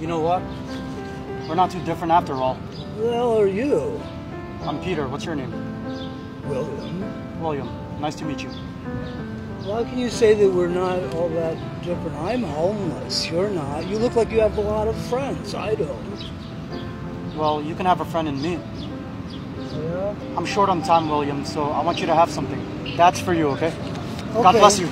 You know what? We're not too different after all. Who the hell are you? I'm Peter. What's your name? William. William. Nice to meet you. How can you say that we're not all that different? I'm homeless. You're not. You look like you have a lot of friends. I don't. Well, you can have a friend in me. Yeah. I'm short on time, William, so I want you to have something. That's for you, okay? Okay. God bless you.